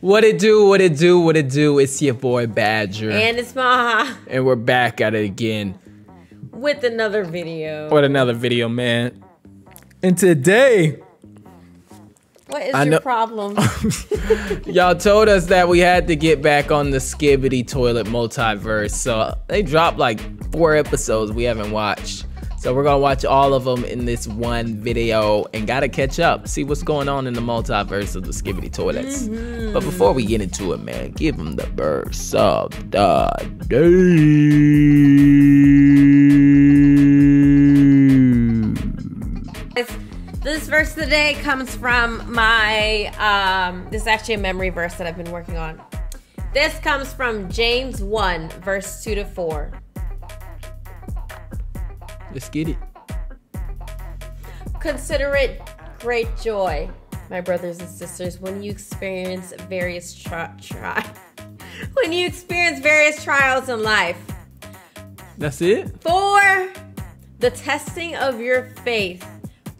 What it do, what it do, what it do. It's your boy Badger. And it's Maha and we're back at it again with another video. with another video, man. And today, What is I your know- problem? y'all told us that we had to get back on the Skibidi Toilet multiverse. So they dropped like four episodes we haven't watched. So we're gonna watch all of them in this one video and gotta catch up, see what's going on in the multiverse of the Skibidi Toilets. But before we get into it, man, give them the verse of the day. This- verse of the day comes from my um this is actually a memory verse that I've been working on. This comes from James 1 verse 2 to 4. Let's get it. Consider it great joy, my brothers and sisters, when you experience various tri- tri- when you experience various trials in life. That's it? For the testing of your faith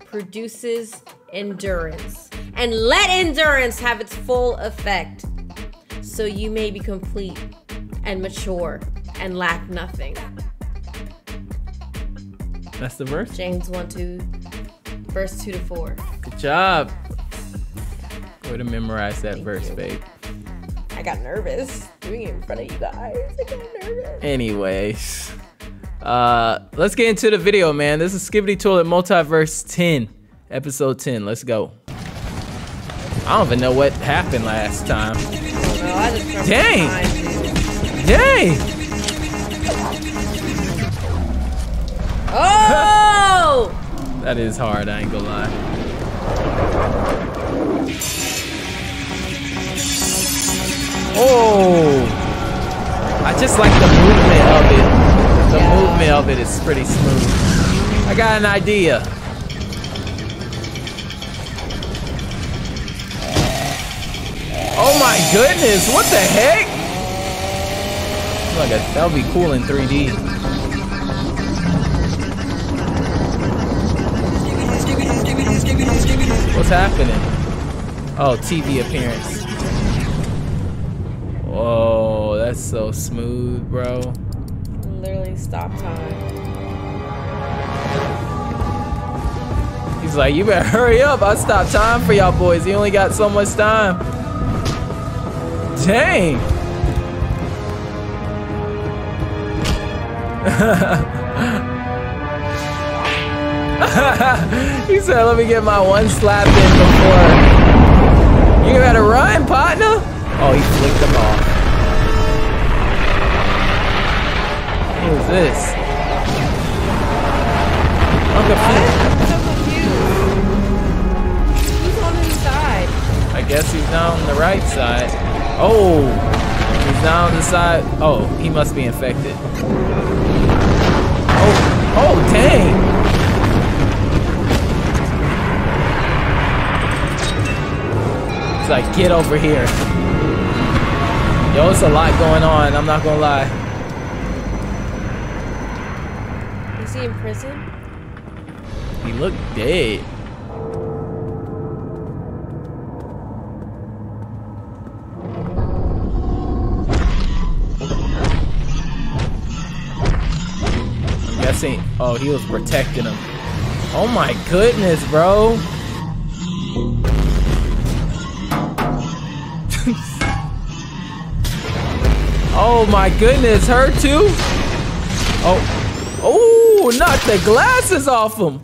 produces endurance. And let endurance have its full effect, so you may be complete and mature and lack nothing. That's the verse? James 1 2, verse 2 to 4. Good job. Way to memorize that verse, you. babe. I got nervous doing it in front of you guys. I got nervous. Anyways, uh, let's get into the video, man. This is Skibidi Toilet Multiverse 10, episode 10. Let's go. I don't even know what happened last time. Oh, I Dang. That is hard, I ain't gonna lie. Oh! I just like the movement of it. The Yeah. movement of it is pretty smooth. I got an idea. Oh my goodness, what the heck? A, that would be cool in 3D. What's happening? Oh, TV appearance. Whoa, that's so smooth, bro. Literally stop time. He's like, you better hurry up. I stopped time for y'all boys. You only got so much time. Dang. he said, let me get my one slap in before. You gotta run, partner. Oh, he flicked him off. Who is this? I'm confused. I'm so confused. Who's on his side? I guess he's down the right side. Oh, he's down the side. Oh, he must be infected. Oh, oh, dang. It's like, get over here. Yo, it's a lot going on. I'm not gonna lie. Is he in prison? He looked dead. I'm guessing. Oh, he was protecting him. Oh my goodness, bro. oh my goodness, her too? Oh, oh, knock the glasses off him.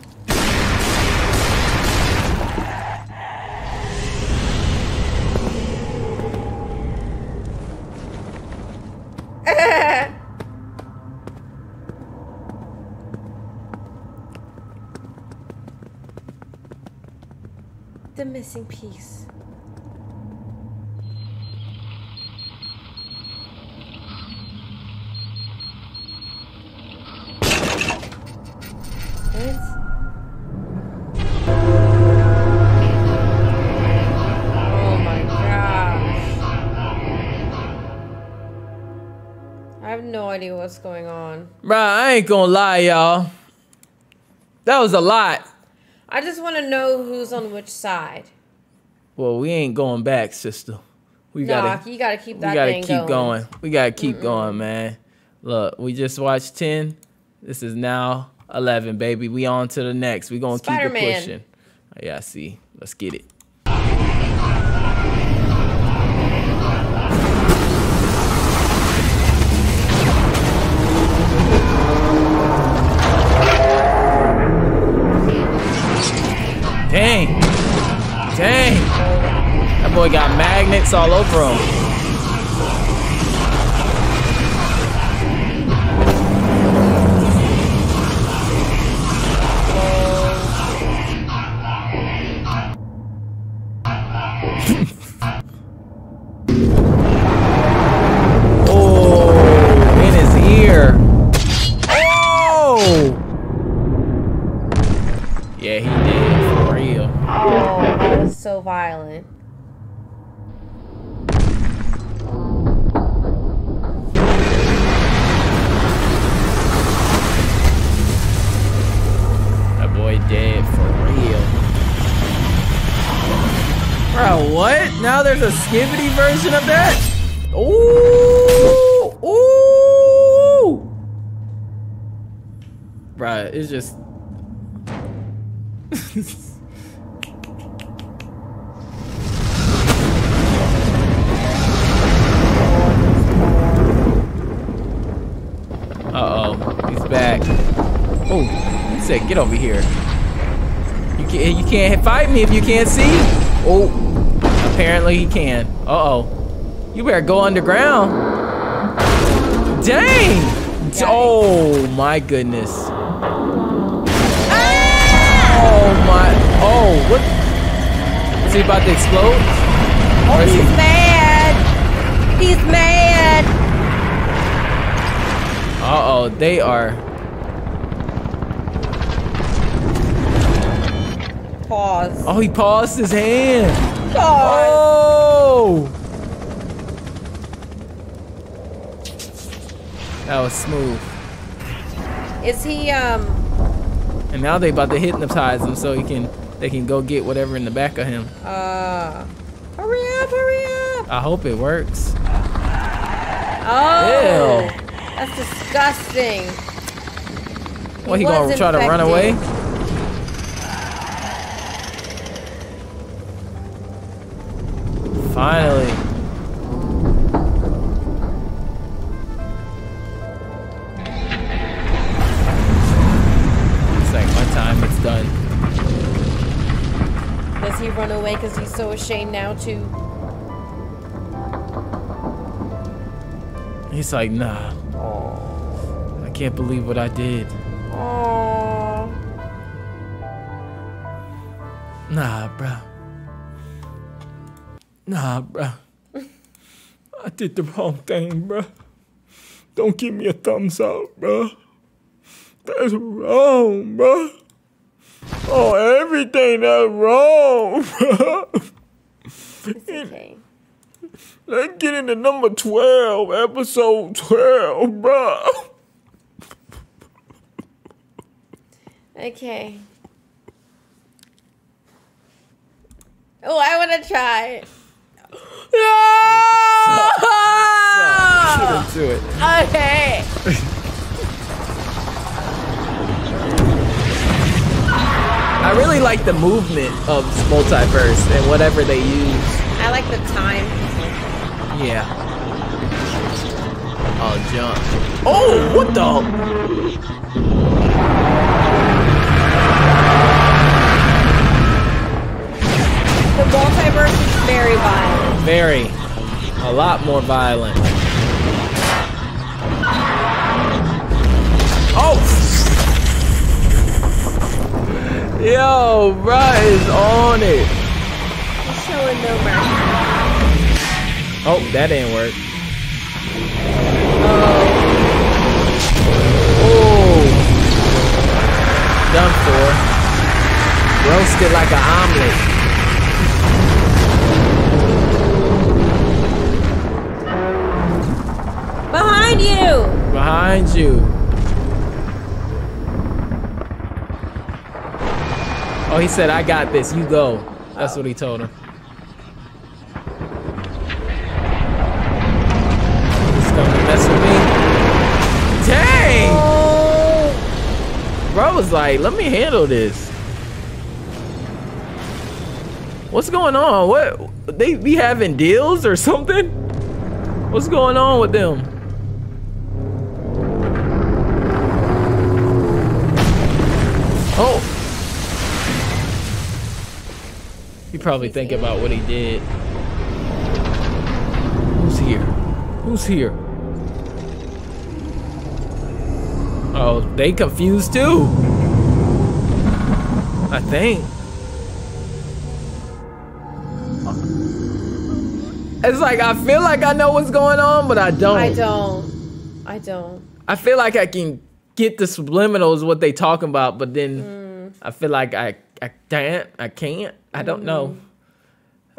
the missing piece. What's going on. Bruh, I ain't gonna lie, y'all. That was a lot. I just want to know who's on which side. Well, we ain't going back, sister. We Nah, gotta you gotta keep that we gotta keep going. going. We gotta keep going, man. Look, we just watched 10. This is now 11, baby. We on to the next. We gonna keep it pushing. Yeah, I see. Let's get it. Boy got magnets all over him. Oh, in his ear. Oh! Yeah, he did for real. Oh, that was so violent. A skibidi version of that? Ooh! Ooh! Bro, it's just. Uh oh, he's back. Oh, he said, "Get over here." You can't, you can't fight me if you can't see. Oh, apparently he can. Uh oh, you better go underground. Dang! Oh my goodness. Oh my. Oh, what? Is he about to explode? Or is he? He's mad. He's mad. Uh oh, they are. Pause. Oh, he paused his hand. Oh! That was smooth. Is he um? And now they about to hypnotize him so he can they can go get whatever in the back of him. Uh. Hurry up! Hurry up! I hope it works. Oh. Ew. That's disgusting. What he was gonna try to run away? Finally. It's like my time, it's done. Does he run away because he's so ashamed now too? He's like, nah. I can't believe what I did. Nah, bruh. I did the wrong thing, bruh. Don't give me a thumbs up, bruh. That's wrong, bruh. Oh, everything that's wrong, bruh. It's okay. Let's get into number 12, episode 12, bruh. Okay. Oh, I want to try. Get into it. Okay. I really like the movement of multiverse and whatever they use. I like the time. Yeah. Oh, jump. Oh, what the? The multiverse is very violent. Very. A lot more violent. Oh! Yo, bruh is on it. He's showing no mercy. Oh, that didn't work. Oh. Oh. Done for. Roasted like an omelet. behind you. Oh, he said, I got this. You go. That's what he told him. He's gonna mess with me. Dang! Bro was like, let me handle this. What's going on? What? They be having deals or something? What's going on with them? Oh. He probably think about what he did. Who's here? Who's here? Oh, they confused too. I think. It's like I feel like I know what's going on, but I don't. I don't. I don't. I feel like I can get the subliminals what they talking about, but then I feel like I I can't. I can't. I don't know.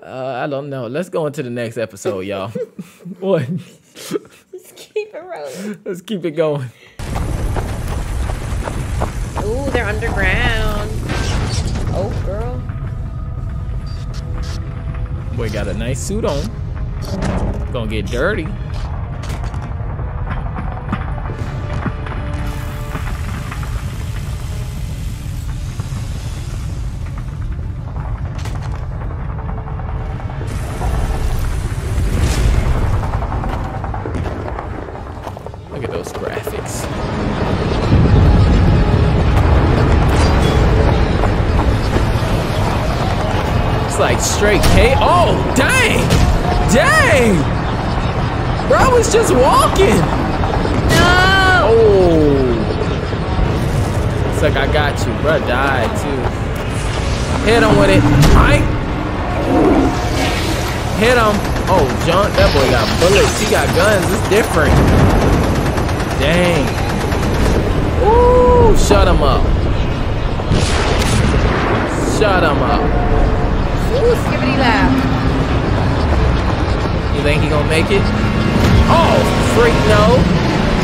Uh, I don't know. Let's go into the next episode, y'all. what? Just keep it rolling. Let's keep it going. Ooh, they're underground. Oh, girl. Boy got a nice suit on. Gonna get dirty. Like straight K. Oh, dang! Dang! Bro, I was just walking. No! Oh. It's like I got you. Bro died too. Hit him with it. Mike. Hit him. Oh, John, that boy got bullets. He got guns. It's different. Dang. Ooh, shut him up. Shut him up. Ooh, skibidi lap. You think he gonna make it? Oh, freak no.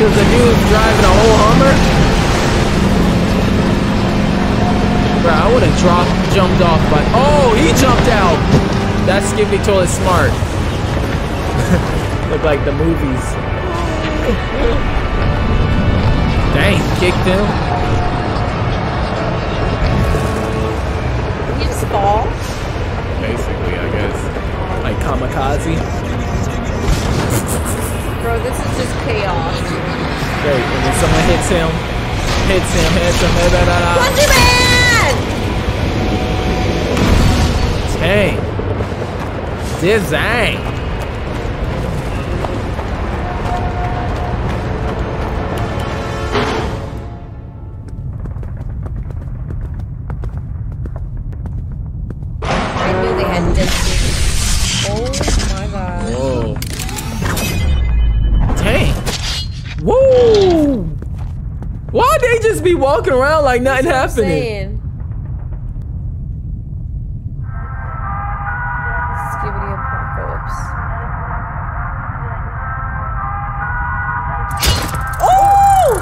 Cause the dude's driving a whole Hummer? Bro, I would've dropped, jumped off, but oh, he jumped out. That's Skippy Toilet smart. Look like the movies. Dang, kicked him. You just fall. Basically, I guess. Like kamikaze. Bro, this is just chaos. Great, and then someone hits him, hits him, hits him, da da da da. Punky Man! Dang. Like nothing That's what I'm happening? Skibidi apocalypse. Oh!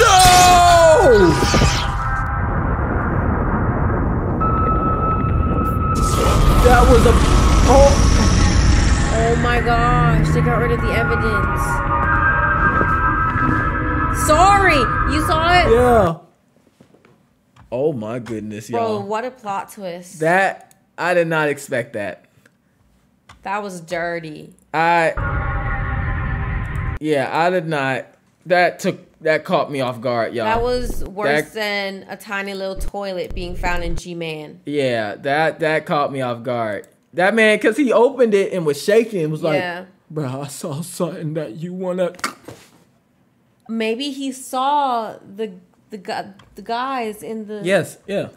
No! That was a. Oh. Oh my gosh, they got rid of the evidence. Sorry, you saw it? Yeah. Oh my goodness, Bro, y'all. what a plot twist. That I did not expect that. that was dirty. I Yeah, I did not. That took that caught me off guard, y'all. That was worse That- than a tiny little toilet being found in G Man. Yeah, that that caught me off guard. That man, cause he opened it and was shaking, was like, Yeah. "Bro, I saw something that you wanna." Maybe he saw the the gu- the guys in the Yes, yeah.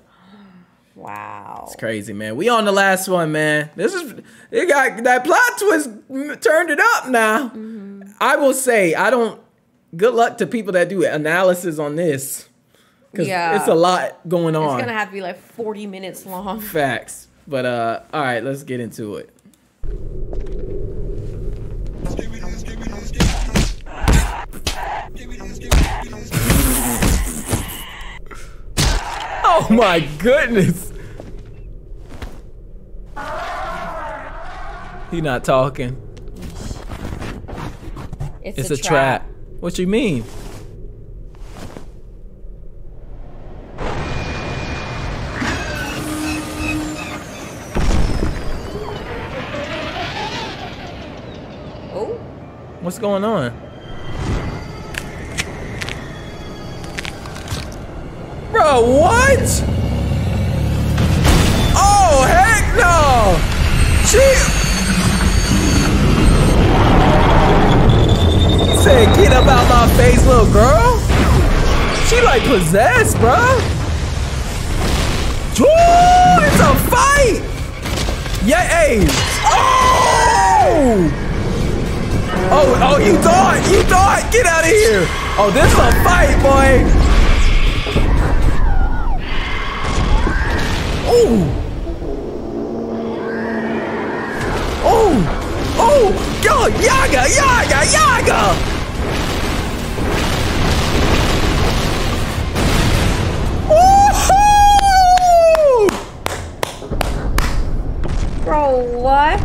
Wow. It's crazy, man. We on the last one, man. This is it got that plot twist turned it up now. I will say, I don't. Good luck to people that do analysis on this, because Yeah. it's a lot going on. It's gonna have to be like 40 minutes long. Facts. But uh, all right, let's get into it. Oh my goodness. He not talking. It's, it's a, a trap. trap. What you mean? Oh. What's going on? What? Oh, heck no! She... He said, get up out my face, little girl. She like possessed, bro. Ooh, it's a fight! Yeah, hey! Oh! Oh, oh, you thought, you thought, get out of here! Oh, this is a fight, boy! Oh! Oh! Oh! Yo, Yaga, Yaga, Yaga! Woohoo! Bro, what?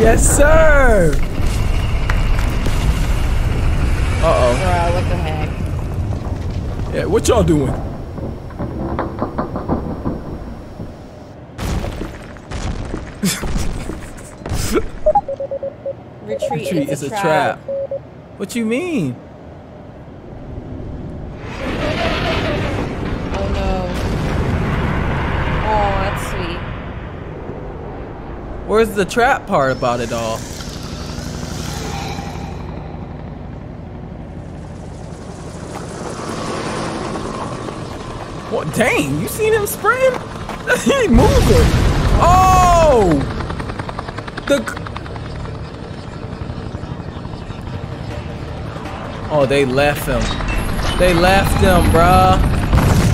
Yes, sir! Uh-oh. Bro, what the heck? Yeah, what y'all doing? Retreat, Retreat it's is a trap. What you mean? Oh no. Oh, that's sweet. Where's the trap part about it all? What? Dang, you seen him spraying? he moving. Oh! The. Oh, they left him. They left him, bruh.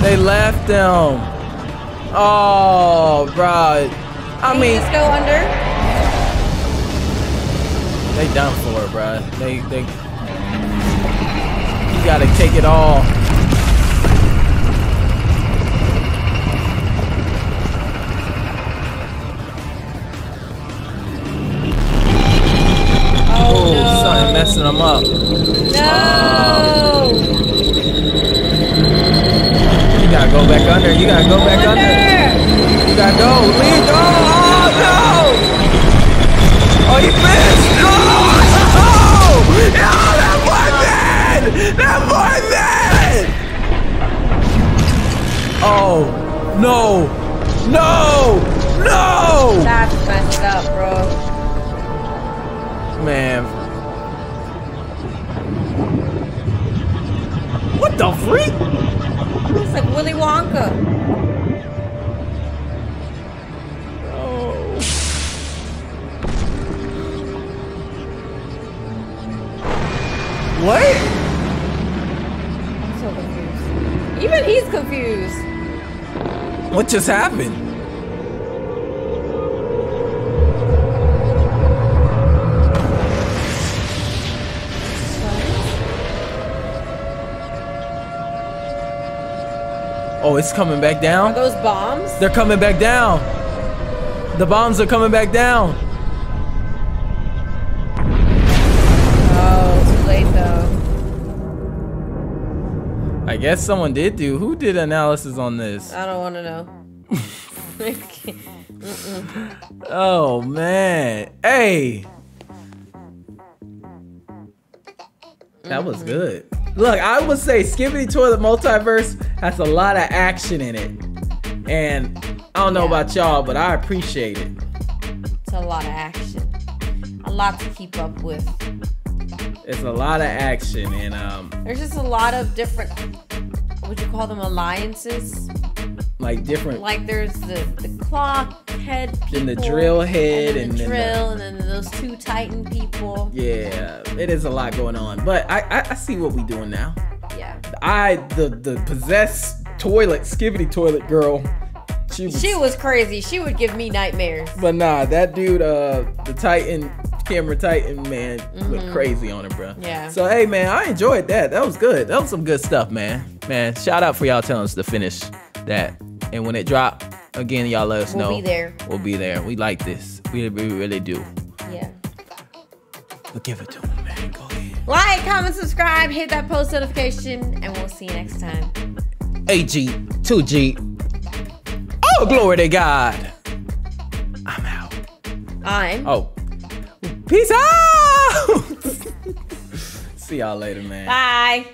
They left him. Oh, bruh. I Can mean, just go under? they done for it, bruh. They, they. You gotta take it all. Messing them up. No. You gotta go back under. You gotta go back under. You gotta go. Leave. Go. Oh no! Oh, you missed. No! No! That dead. That boy dead. Oh no! No! No! That's messed up, Willy Wonka. Oh. What? I'm so confused. Even he's confused. What just happened? Oh, it's coming back Are down? those bombs? They're coming back down. The bombs are coming back down. Oh, too late though. I guess someone did do. Who did analysis on this? I don't want to know. Oh man. Hey. That was mm-hmm. good. Look, I would say Skibidi Toilet Multiverse has a lot of action in it. And I don't know Yeah. about y'all, but I appreciate it. it's a lot of action. A lot to keep up with. It's a lot of action and um There's just a lot of different, what would you call them alliances? like different Like there's the, the clock head people. Then the drill head and, then and the then the- drill, and then those two Titan people. yeah, it is a lot going on. But I I, I see what we doing now. Yeah. I the the possessed toilet, Skibidi Toilet girl. She was, She was crazy. She would give me nightmares. But nah, that dude, uh, the Titan, camera Titan, man, went Mhm. crazy on it, bro. Yeah. So hey, man, I enjoyed that. That was good. That was some good stuff, man. Man, shout out for y'all telling us to finish that. And when it drop, again, y'all let us We'll know. be there. We'll be there. We like this. We, we really do. Yeah. But give it to him, man. Go ahead. Like, comment, subscribe, hit that post notification, and we'll see you next time. AG, 2G. Oh, glory to God. I'm out. I'm. Oh. Peace out. See y'all later, man. Bye.